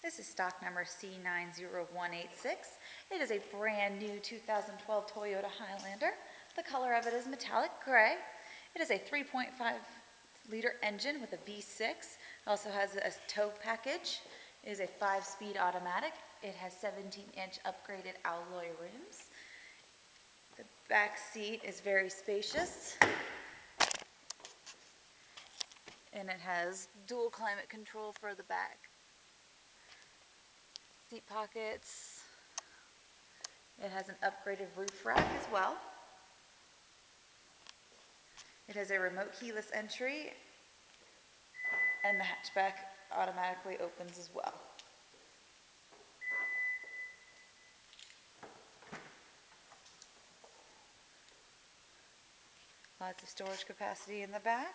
This is stock number C90186. It is a brand-new 2012 Toyota Highlander. The color of it is metallic gray. It is a 3.5-liter engine with a V6. It also has a tow package. It is a five-speed automatic. It has 17-inch upgraded alloy rims. The back seat is very spacious. And it has dual climate control for the back. Seat pockets. It has an upgraded roof rack as well. It has a remote keyless entry and the hatchback automatically opens as well. Lots of storage capacity in the back.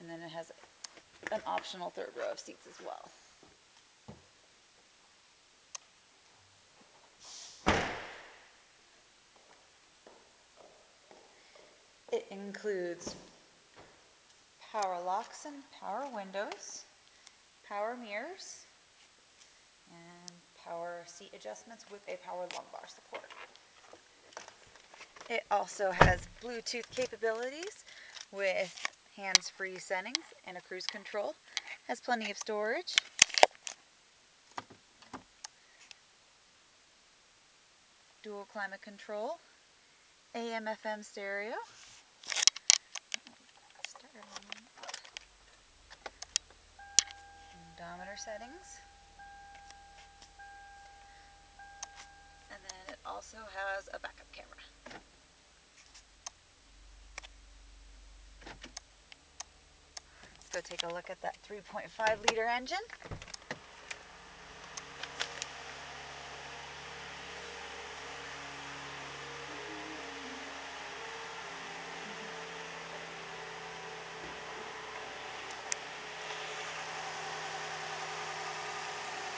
And then it has an optional third row of seats as well. It includes power locks and power windows, power mirrors, and power seat adjustments with a power lumbar support. It also has Bluetooth capabilities with hands-free settings and a cruise control. Has plenty of storage. Dual climate control. AM FM stereo. Odometer settings. And then it also has a backup camera. Take a look at that 3.5 liter engine.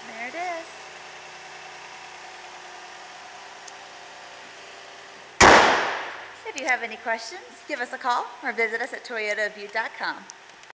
There it is. If you have any questions, give us a call or visit us at toyotabutte.com.